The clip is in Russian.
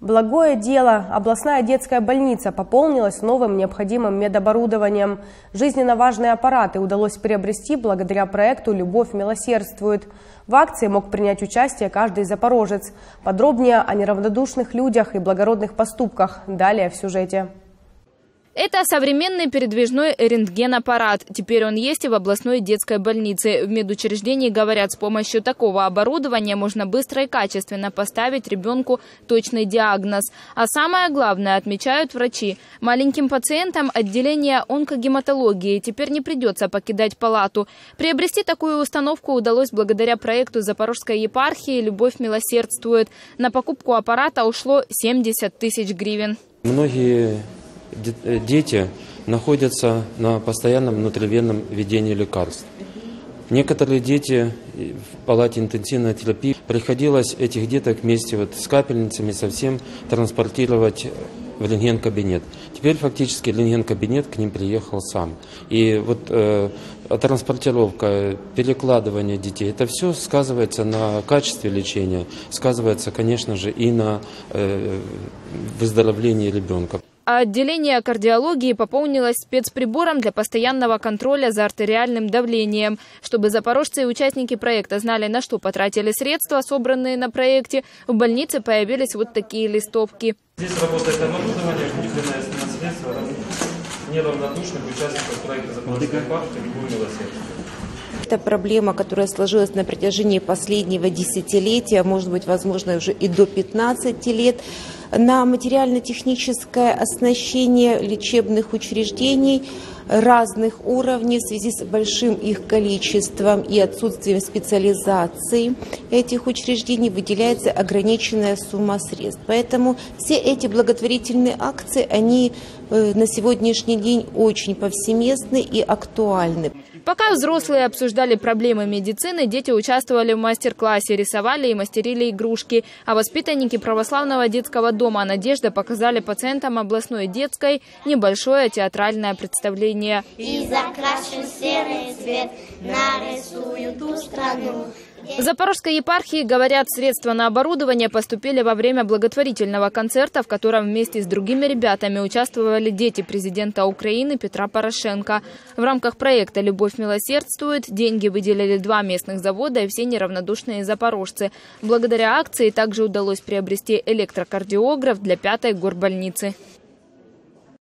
Благое дело. Областная детская больница пополнилась новым необходимым медоборудованием. Жизненно важные аппараты удалось приобрести благодаря проекту «Любовь милосердствует». В акции мог принять участие каждый запорожец. Подробнее о неравнодушных людях и благородных поступках. Далее в сюжете. Это современный передвижной рентген-аппарат. Теперь он есть и в областной детской больнице. В медучреждении говорят, с помощью такого оборудования можно быстро и качественно поставить ребенку точный диагноз. А самое главное, отмечают врачи, маленьким пациентам отделения онкогематологии теперь не придется покидать палату. Приобрести такую установку удалось благодаря проекту Запорожской епархии «Любовь милосердствует». На покупку аппарата ушло 70 тысяч гривен. Многие дети находятся на постоянном внутривенном введении лекарств. Некоторые дети в палате интенсивной терапии приходилось этих деток вместе вот с капельницами совсем транспортировать в рентген-кабинет. Теперь фактически рентген-кабинет к ним приехал сам. И вот э, транспортировка, перекладывание детей, это все сказывается на качестве лечения, сказывается, конечно же, и на э, выздоровлении ребенка. А отделение кардиологии пополнилось спецприбором для постоянного контроля за артериальным давлением. Чтобы запорожцы и участники проекта знали, на что потратили средства, собранные на проекте, в больнице появились вот такие листовки. Здесь работает оборудование, купленное на средства неравнодушных участников проекта «Запорожской партии» «Любой милосердие». Это проблема, которая сложилась на протяжении последнего десятилетия, может быть, возможно, уже и до 15 лет на материально-техническое оснащение лечебных учреждений разных уровней в связи с большим их количеством и отсутствием специализации этих учреждений выделяется ограниченная сумма средств. Поэтому все эти благотворительные акции, они э, на сегодняшний день очень повсеместны и актуальны. Пока взрослые обсуждали проблемы медицины, дети участвовали в мастер-классе, рисовали и мастерили игрушки. А воспитанники православного детского дома «Надежда» показали пациентам областной детской небольшое театральное представление. И закрашен серый цвет, нарисую ту страну, в Запорожской епархии, говорят, средства на оборудование поступили во время благотворительного концерта, в котором вместе с другими ребятами участвовали дети президента Украины Петра Порошенко. В рамках проекта «Любовь милосердствует» деньги выделили два местных завода и все неравнодушные запорожцы. Благодаря акции также удалось приобрести электрокардиограф для пятой горбольницы.